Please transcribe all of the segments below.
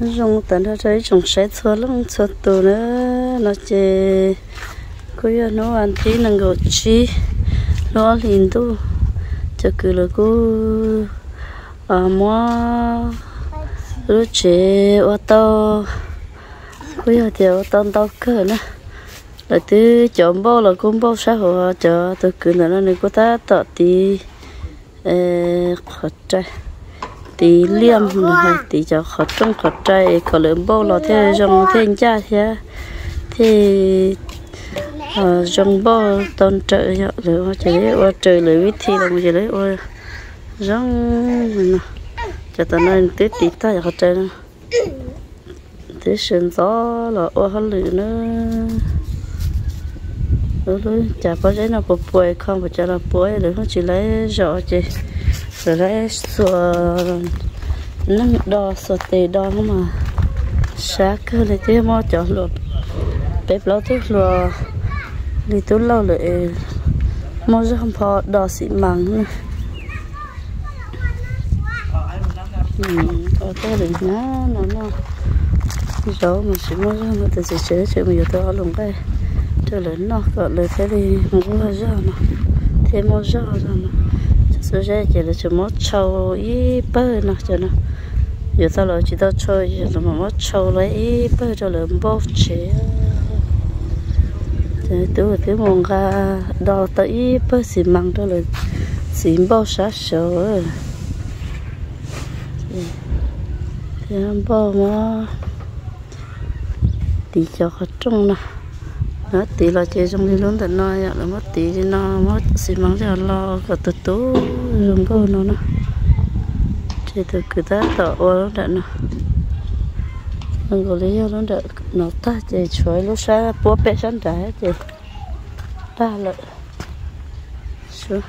dùng tận ra thấy chúng sẽ thua lông thua tù nữa. Nó chê cứ giờ nó ăn tí năng gột chi nó liền tu cho cứ là cứ à mua lúc chế ô tô. Cứ giờ thì ô tô tao cơ nữa. Là từ chọn bao là cũng bao xã hội cho tôi cứ là nó này cô ta tọt tí ờ, khó trai tí liêm hay tí cho khó trông, khó trai có lớn bao lo thế dòng thế cha thế thì dòng ờ, bao tôn trợ nhở rồi chỉ lấy ô trời lấy vít thì là một chỉ lấy ô dòng mình cho tao nói tết tí ta khó trai nữa tí sinh gió là ô hơn lửa nữa. Rồi chả có cái nào có bùi không, phải chả là bùi rồi không chỉ lấy rõ chứ rồi lấy sủa nó đo sủa tê đo mà sáng cơ lấy thế mà chọn luôn bếp lâu thế luôn đi tú lâu lại mà rất không phò đo xị măng nữa ừ ở đây được nhá nó nó rồi mà chỉ mua ra mà tự sẽ chế chế mà giờ tôi lùng cái cho lớn nó gọi lời thế thì mua ra nó thêm mua ra rồi nó số giờ chỉ là chỉ mua trâu ít bơ nó cho nó giờ tao là chỉ tao chơi giờ mà mua trâu lấy ít bơ cho lớn bốc chế thế tôi cái mong ra đo tới ít bơ xì măng cho là xì bao sát sầu thế bao mà đi cho khó trông nào nó tí là chơi trong đi luôn tận nơi, là mất tí thì nó mất xí mắng cho lo cả tụt tú dùng câu nó nó. Chơi từ cứ ta tỏ ô nó đợt nó. Đừng có lý do nó đã nó ta chơi chuối lúc sáng bố bé sáng trái chơi ta lợi xuống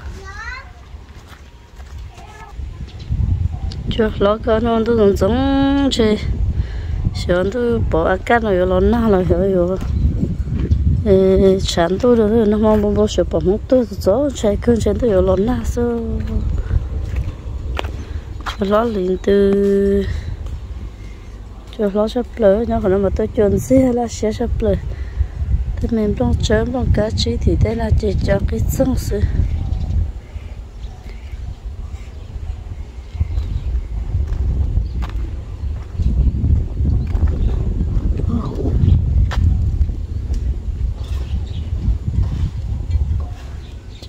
chưa lo cái nó tôi còn giống chơi. Sớm tôi bỏ ăn nó rồi nó na rồi rồi chán tôi rồi nó mong bông bông giờ bỏ một tôi gió chạy cơn sản tôi rồi lo na số cho lo liền từ cho lo sắp lỡ nhau còn mà tôi chọn xe là xe sắp lỡ thì mình trong chớm trong cá chi thì đây là chỉ cho cái sông sự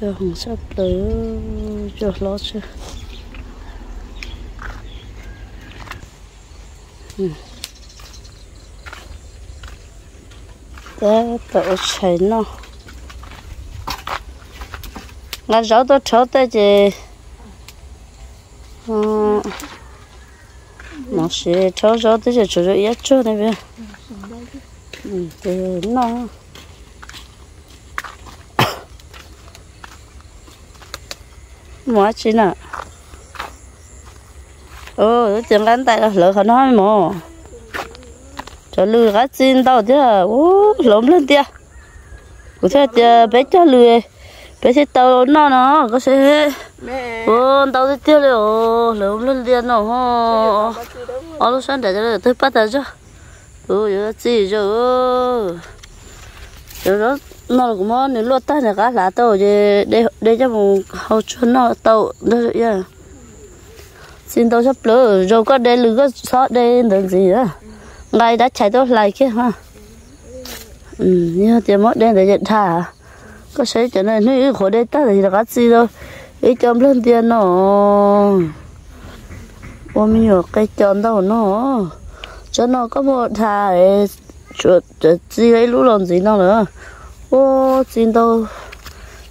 cho hồng sắp tới cho lót chưa? Để tự chạy nó. Ngã rõ tôi cho tới gì ờ, nó sẽ cho rõ tới gì cho rõ ít chút này vậy ừ nó. Mua chi nè ờ tiếng ăn tại lỡ khó nói mà cho lừa cá xin tao chứ ô lốm lên tia. Có thể tia bé cho lừa bé sẽ tao nó nó có sẽ ô tao sẽ tia rồi lốm lên tia nó ho ở lúc sáng để cho tôi bắt được chứ? Ừ giờ gì rồi rồi đó nó cũng muốn nếu lót tay này cá lá tàu thì để để cho một hậu chuẩn nó tàu. Đó vậy à. xin tàu sắp lỡ, rồi có đây lửa có sót đây làm gì đó. Ngay đã chạy tôi lại kia, ha. Ừ như tiền mất đen để nhận thả à. có sẽ cho nên nếu khổ đây ta thì là cái gì đâu. Ý chồng lên tiền nó. Ôm nhiều cái chọn đâu nó. Cho nó có một thả chuột chỉ lấy lũ làm gì nó nữa ô xin đâu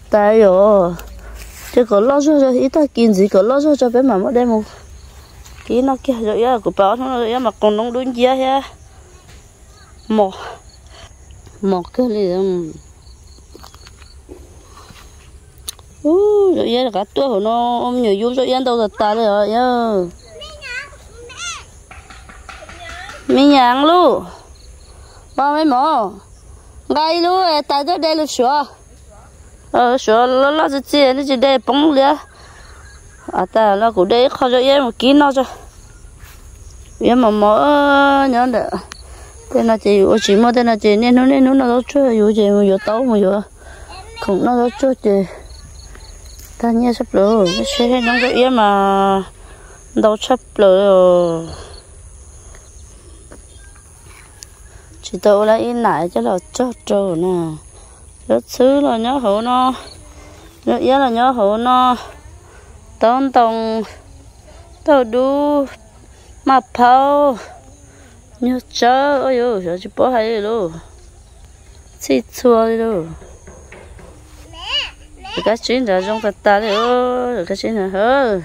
tại rồi chứ có lo cho ít ta kinh gì có lo cho cho bé mà mất đây một kỹ nó kia rồi ya của bảo nó rồi mà còn nông đun kia ya một một cái gì ô rồi ya cả tua của nó ông nhiều vui rồi yên đâu được ta rồi ya mi nhang luôn bao mấy mỏ ngay luôn tại đó đây là sữa. Ờ sữa nó nó chỉ chỉ nó chỉ đây bóng liền à ta nó cũng đây khó cho em một kín nó cho. Em mà mỏ ờ, nhớ được thế là chỉ ở chỉ mà thế là chỉ nên nó nên nó nó chơi vô chỉ mà vô tấu mà vô. Không, nó nó chơi chỉ ta nhớ sắp lửa cái xe nó cái em mà. Đâu sắp lửa chỉ tao là in lại cho là cho trù nè. Rất xứ là nhớ hộ nó. Rất nhớ là nhớ hộ nó. Tông tông tao đu mà phao. Nhớ chớ, ôi ừ giờ chỉ bỏ hay luôn. Chỉ chua đi luôn. Cái chuyện là trong tạt ta đấy ôi cái chuyện là hơ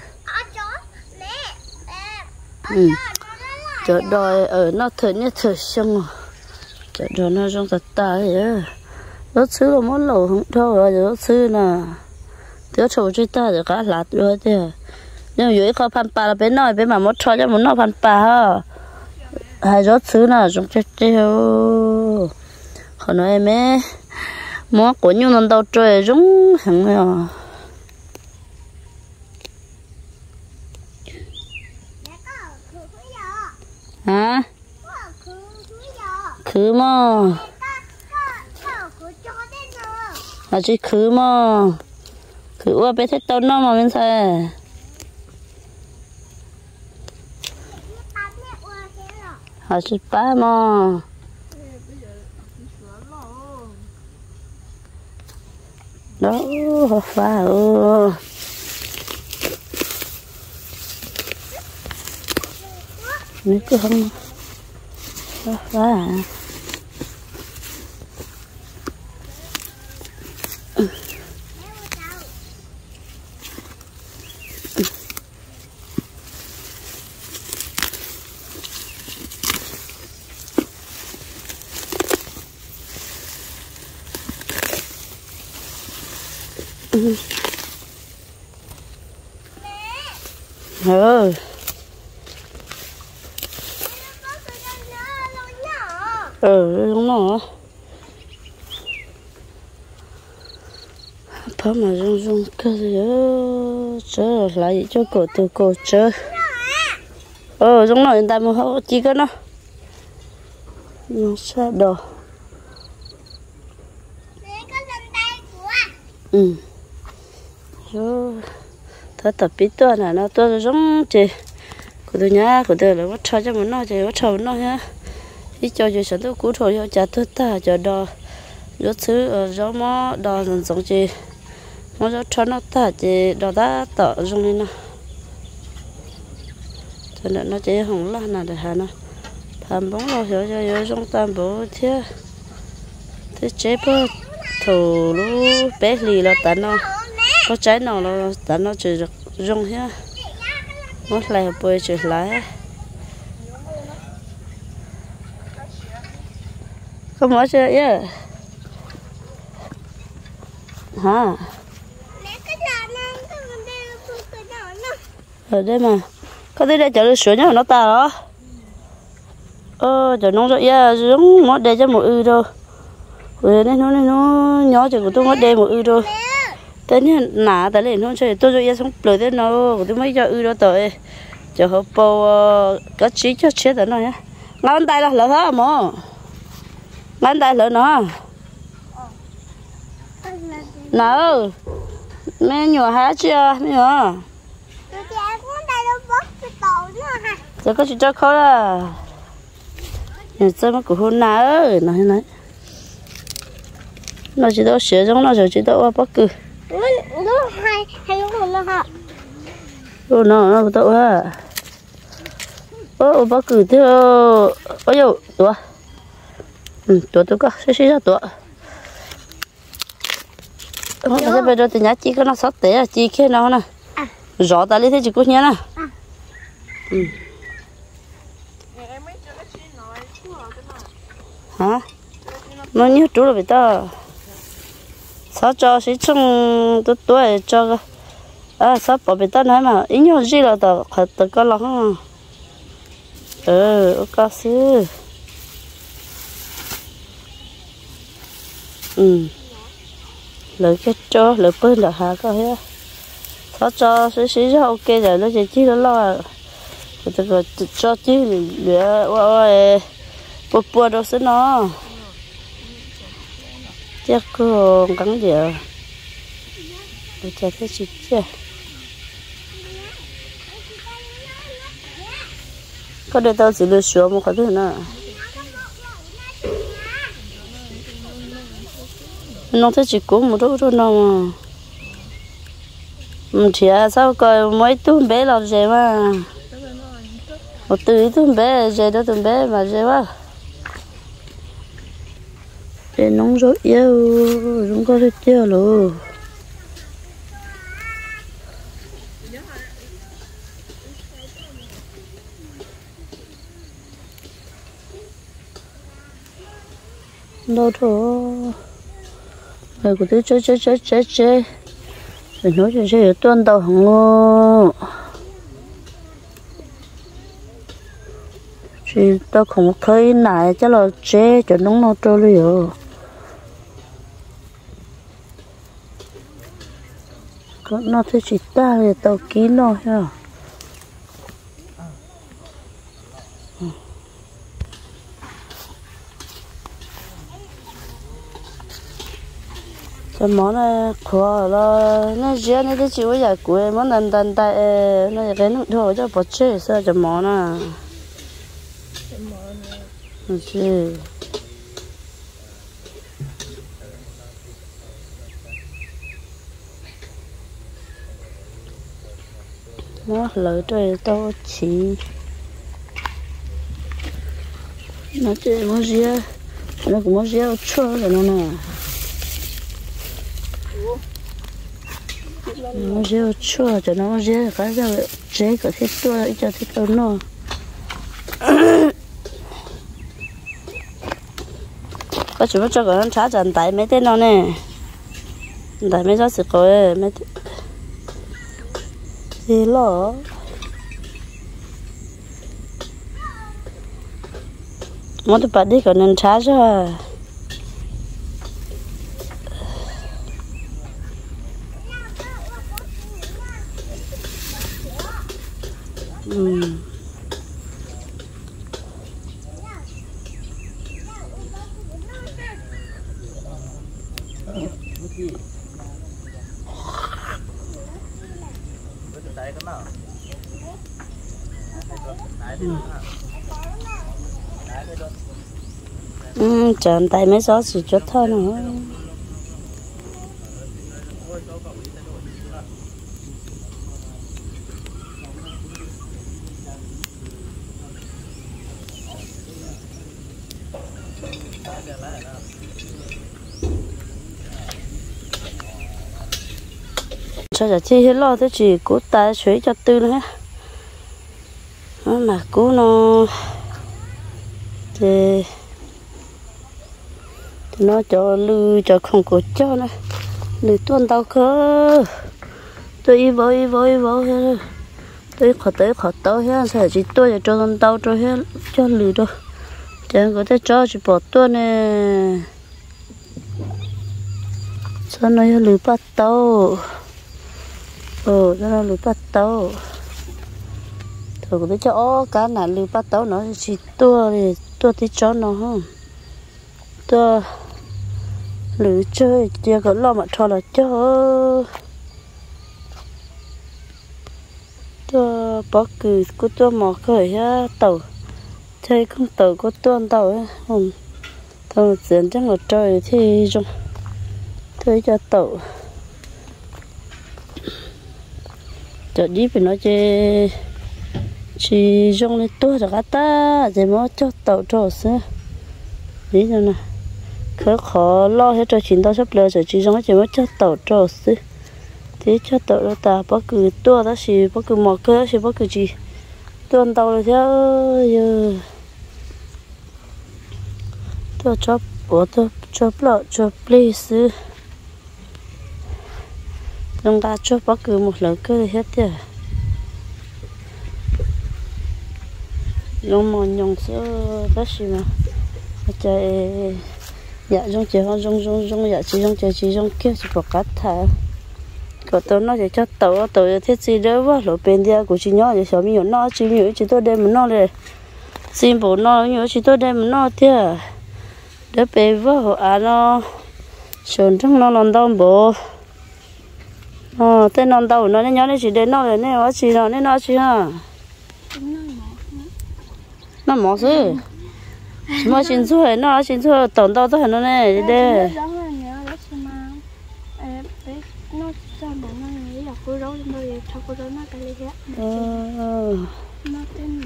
ừ. Chợ đòi ở nó thử như thử xong rồi chợ đòi nó trong tạt ta đấy á. Rốt xứ là món lẩu không thôi, rồi đó xứ nè. Thiếu chỗ chơi ta được cả lạt rồi thế. Nhưng dưới khó pan pa là bên nói bên mà mốt cho cho muốn nó pan pa ha. Hai rốt xứ nè trong chơi tiêu còn nói em ấy mua của nhau lần đầu trời rung hẳn rồi. Huh? Khứ mà là chỉ khứ mà khứ qua bé thấy tốn nó mà bên xe. Là chỉ ba mà đó pha ơ nếu cứ không? Pha à ừ. Ừ. Đúng rồi. Phá mà rung rung gì đó chờ lại cho cổ từ cổ chờ ừ đúng rồi người ta mua hậu chỉ cái nó. Nó sẽ đồ ừ thở tập biết tôi là nó tôi giống chị của tôi nhá của tôi là bắt cho cho mình nó chị bắt cho nó nhá đi cho cho sản tôi cũ thôi cho cha tôi ta cho đò, rốt thứ ở gió mó đo dần giống chị nó cho cho nó ta chị đò ta tỏ trong này nó cho nên nó chỉ không là nào để hà nó tham bóng lo hiểu cho hiểu trong tam bộ thế thế chế bơ thủ lú bé lì là tận nó có trái nào nó đã nó chỉ được rung hết mất lại bơi trở lại có mở chưa, yeah. Hả? Ở đây mà. Có thấy đây chở được sữa nhá nó ta đó ờ chở nông rồi yeah, giống mất đây cho một ư đâu. Rồi nên nó nó nhỏ chỉ của tôi mất đây một ư đâu thế nên nã tại lên nó chơi tôi rồi xong lời thế nó tôi mới cho ư đó tới cho họ bao có chí cho chết đó nhá ngon tay là lỡ hết mà ngon tay lỡ nó? Nào mẹ nhỏ hả chưa mẹ nhỏ. Giờ có chuyện cho khó là nhà chơi mà cũng hôn nào nói nói. Nó chỉ đâu sửa giống nó rồi chỉ đâu bắt cứ nó hay hay nó không nó hả ô nó nó tao ha ô bắt cứ theo ôi yo tua ừ tua tua có xí xí ra tua không phải bây giờ thì nhá chỉ có nó sót té chỉ khi nó nè. Rõ ta lấy thế chỉ có nhá nè. Ừ. Hả? Nó nhớ chú là bị tao sao cho sĩ chung tu tuổi cho à sao bỏ bị tân hay mà ý nhau gì là tao phải tự có lòng ừ ok sư ừ lấy cái cho lấy bơi là hà có hết sao cho sĩ sĩ cho ok rồi nó chỉ chỉ nó lo cái cái cho chứ lửa ôi ôi bùa bùa đâu xí nó chắc cô cắn giờ à? tôi để cho thế chị chưa, có để tao chỉ lý sửa một cái thứ nữa nó thấy chỉ cũng một chút thôi nó mà mình à, sao coi mấy tuần bé làm gì mà? Một từ tuần bé gì đó tuần bé mà gì quá để nóng rồi yêu chúng có thể chơi luôn đâu thôi. Người của tôi chơi chơi chơi chơi chơi. Rồi nói chơi chơi tuần đầu hàng ngô chỉ tao không thấy nãy cho là chơi cho nóng nó trôi rồi có nó thấy chỉ ta thì tao ký nó ha cái món này khó là nó dễ nó cái chịu giải quyết món đần đần tại nó cái nó thôi cho bỏ chơi sao cho món à chứ nó lỡ trời to chỉ nó chơi món ria nó cũng món ria chua rồi nó nè. Nó ria chua cho nó rêu cái giờ chế có thể tua cho thiết tao nó. Có chú cho cái trả chân tại mấy tên nó nè. Tại mấy giáo sư có mấy gì lo mất được bắt đi còn nên trả cho Ừ, chọn tay mấy xó chỉ chút thôi nữa. Cho giờ chi hết lo thế chỉ cú ta suy cho tư nữa mà cú nó thì nó cho lư, cho không có cho nữa lư tuôn tao khơ tôi với với với tôi khó tới khó tới hết sợ chỉ tôi cho tuôn tao cho hết cho lư đâu chẳng có thể cho, chỉ bỏ tuôn nè. Sao nó lư bắt tao ừ cho nó lưỡi bắt tàu thường cái cho cá này lưỡi bắt tàu nó chỉ tua thì tua thì cho nó không tua lưỡi chơi chưa có lo mà cho là cho tua bỏ cừ của tua mò khởi ha tàu. Chơi không tàu có tuôn tàu á. Không tàu diễn chắc là trời thì trong thôi cho tàu. Cho đi phải nói chơi chỉ dùng lên tôi rồi ta để mà cho tàu cho xe. Đi cho nè khó khó lo hết cho chính tao sắp lừa rồi chỉ dùng chỉ mà cho tàu cho xe. Thế cho tàu đó ta bất cứ tôi đó chỉ bất cứ một cái chỉ bất cứ gì tuần tàu rồi theo giờ tôi cho bố tôi cho lọ cho please chúng ta chốt bất cứ một lỡ cứ hết chưa, lúc mà nhung sữa rất xí mà. Chơi dạ trong chơi không trong trong trong dạ chỉ trong chơi chỉ trong kia chỉ có cắt thả. Có tớ nó chỉ cho tàu tớ thiết gì đó quá. Lỗ bên kia của chị nhỏ thì sợ mi nó chị mi chị tôi đem nó để xin bố nó nhớ chị tôi đem nó thế à. đứa bé vợ họ à, nó sồn trong nó lon đông bố ờ tên non đau nó nên nhớ nên chỉ đến nó rồi nên nó chỉ nó nên nó chỉ ha nó mỏ chứ? Mà xin thôi nó xin thôi tổng đau thôi nó này đây.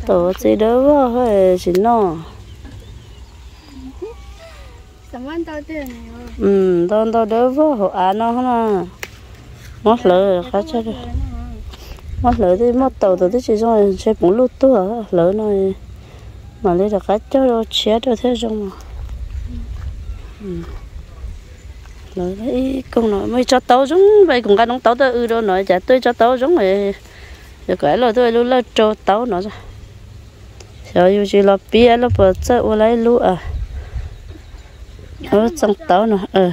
tổ gì đó quá hơi xin nó. Ừ tao tao đỡ quá họ à nó hả mất lỡ khá chết rồi. Mất lỡ thì mất tàu tàu thì chỉ rồi sẽ bốn lút tua lỡ này mà lấy được khá chết rồi chết rồi thế rồi mà. Ừ. Lỡ đấy con nói mới cho tàu giống vậy cũng cái đóng tàu tôi ư đâu nói, chả tôi cho tàu giống vậy rồi cái là tôi luôn là cho tàu nó ra. Giờ yêu chỉ là bia là bớt chơi ô lấy lũ à ở trong tàu nó ờ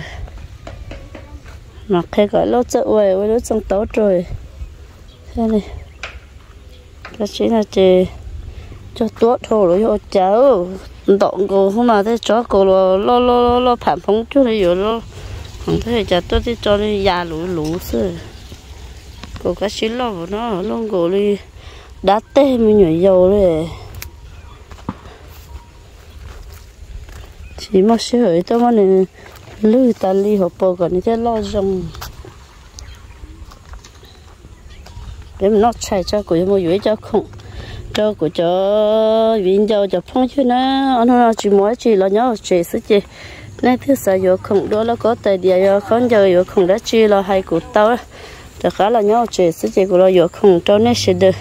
mà khi gọi lỗ chợ về với lỗ trong tàu rồi. Thế này. Cái chỉ là chỉ cho tốt thôi rồi cho cháu. Động cô không mà thế cho cô lo lo lo lo phản phóng chút này rồi lo không thấy chả tốt thì cho đi già lũ lũ sư cô cái xí lo của nó luôn cô đi đá tê mới nhảy dầu đấy. Chỉ một sửa ấy tôi mà này lư ta li hộp bò còn cái lo rong để nó chạy cho của mua dưới cho không, cho của cho viên cho cho phong chứ nó nó chỉ mỗi chỉ là nhớ chỉ sự chỉ. Nên thứ sáu giờ không đó là có tài địa giờ không, giờ giờ không đã chỉ là hai của tao. Đó khá là nhớ chỉ sự chỉ của nó giờ không, cho nên sẽ được.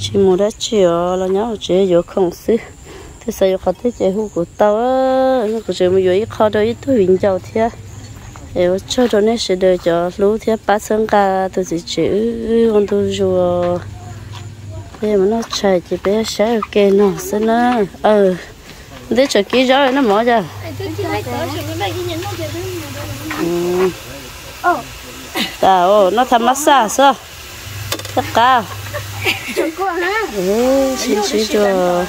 Chỉ mua đã chỉ là nhớ chỉ giờ không sự sáu giờ khó tới chỉ hú của tao á? Nó có chỉ một giờ khó đó ít tôi viên cho thế em cho cho nên sẽ được cho lú thế bắt sân cả tôi chỉ chữ con tôi rồi thế mà nó chạy chỉ bé sẽ ok nó xin nó ờ để cho kỹ rồi nó mở ra. Ừ. Tao nó thầm massage sao? Tất cả ừ xin xin cho